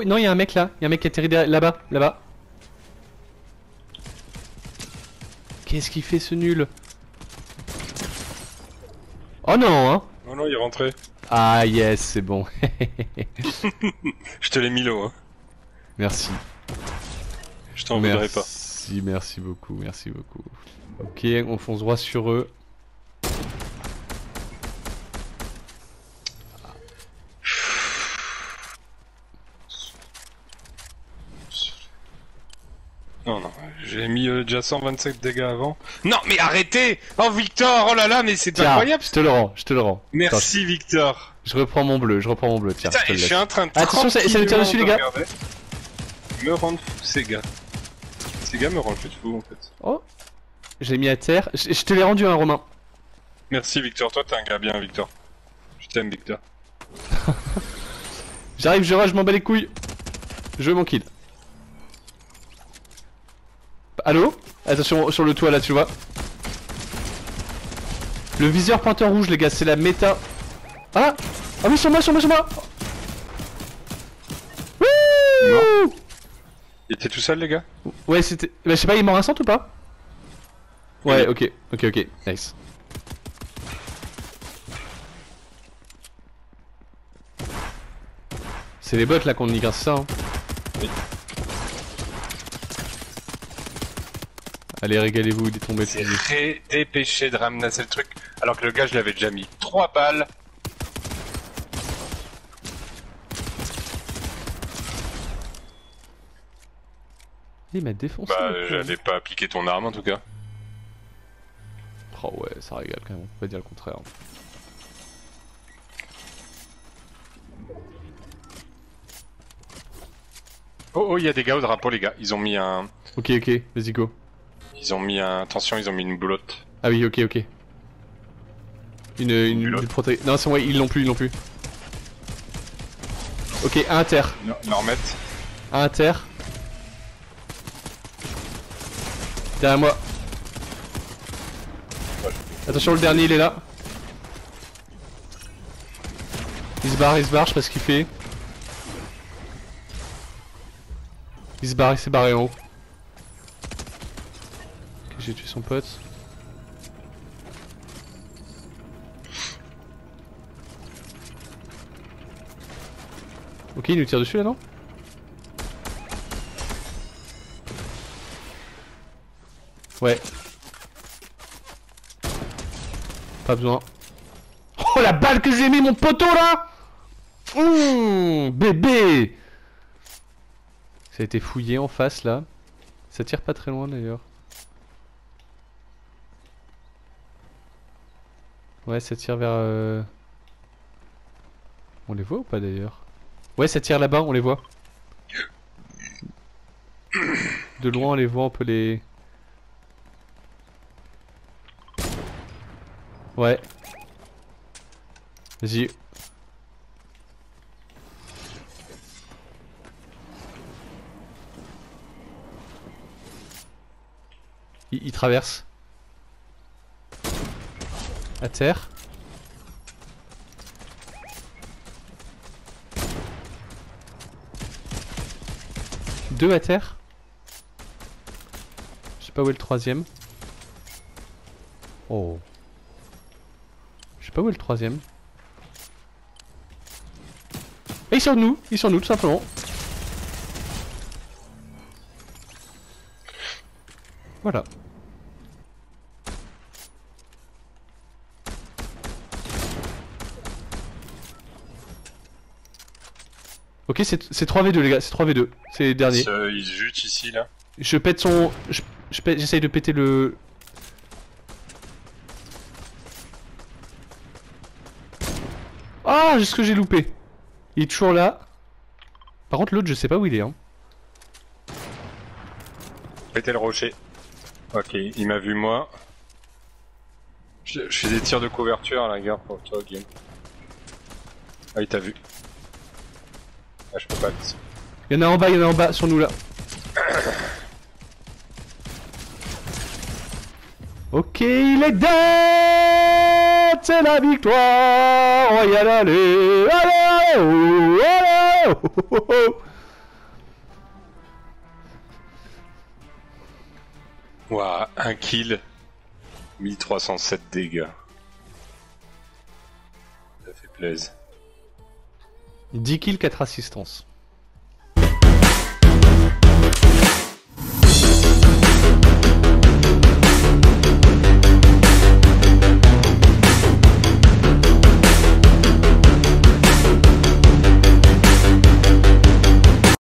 Oh non, il y a un mec là. Il y a un mec qui a atterri derrière- là-bas. Là-bas. Qu'est-ce qu'il fait ce nul? Oh non, hein Non, non, il est rentré. Ah yes, c'est bon. Je te l'ai mis l'eau, hein. merci. Je t'en voudrais pas. Merci, merci beaucoup, merci beaucoup. Ok, on fonce droit sur eux. Non, non, j'ai mis euh, déjà 127 dégâts avant. Non, mais arrêtez Oh, Victor Oh là là, mais c'est incroyable je te le rends, je te le rends. Merci, Victor je reprends mon bleu, je reprends mon bleu, tiens. Putain, je suis en train de Attention, ça- ça nous tire dessus, les gars. regarder. Me rendre fou, ces gars. Ces gars me rendent fou, en fait. Oh Je l'ai mis à terre. Je, je te l'ai rendu, hein, Romain. Merci, Victor. Toi, t'es un gars bien, Victor. Je t'aime, Victor. J'arrive, je rush, je m'en bats les couilles. Je veux mon kill. Allô Attention, sur le toit là, tu vois. Le viseur pointeur rouge, les gars, c'est la méta. Ah Ah oui, sur moi, sur moi, sur moi Wouh Il était tout seul, les gars? Ouais, c'était. Bah, je sais pas, il est mort instant ou pas? Ouais, ok, ok, ok, nice. C'est les bots là qu'on nique, hein, c'est ça hein Oui. Allez, régalez-vous, des tombées C'est très dépêché de ramasser le truc, alors que le gars, je l'avais déjà mis 3 balles. Il m'a défoncé. Bah, j'avais pas appliqué ton arme, en tout cas. Oh ouais, ça régale quand même, on peut pas dire le contraire. Oh, oh, il y a des gars au drapeau, les gars. Ils ont mis un... Ok, ok, vas-y go. Ils ont mis un... Attention, ils ont mis une boulotte. Ah oui, ok, ok. Une, une, une proté- Non, c'est moi, ils l'ont plus, ils l'ont plus. Ok, un inter. Non, ils en remettent. Un inter. Derrière moi. Attention, le dernier, il est là. Il se barre, il se barre, je sais pas ce qu'il fait. Il se barre, il s'est barré en haut. J'ai tué son pote. Ok, il nous tire dessus là, non? Ouais. Pas besoin. Oh la balle que j'ai mis mon poteau là Mmh, Bébé Ça a été fouillé en face là. Ça tire pas très loin d'ailleurs. Ouais, ça tire vers... euh, On les voit ou pas d'ailleurs? Ouais, ça tire là-bas, on les voit. De loin, on les voit, on peut les... Ouais. Vas-y. Il, il traverse. À terre. Deux à terre. Je sais pas où est le troisième. Oh. Je sais pas où est le troisième. Et ils sont nous, ils sont nous tout simplement. Voilà. Ok, c'est c'est 3v2 les gars, c'est 3v2. C'est les derniers. Euh, ils jutent ici, là. Je pète son... je- je J'essaye de péter le... Ah, j'ai ce que j'ai loupé? Il est toujours là. Par contre, l'autre, je sais pas où il est. Hein. Pétez le rocher. Ok, il m'a vu, moi. Je, je fais des tirs de couverture à la gare pour toi, Guillaume. Ah, il t'a vu. Ah, je peux pas. Y'en a en bas, y'en a en bas, sur nous là. ok, il est dead C'est la victoire On va y aller Allez, allez, allez Ouah, un kill, 1307 dégâts. Ça fait plaisir. 10 kills, 4 assistances.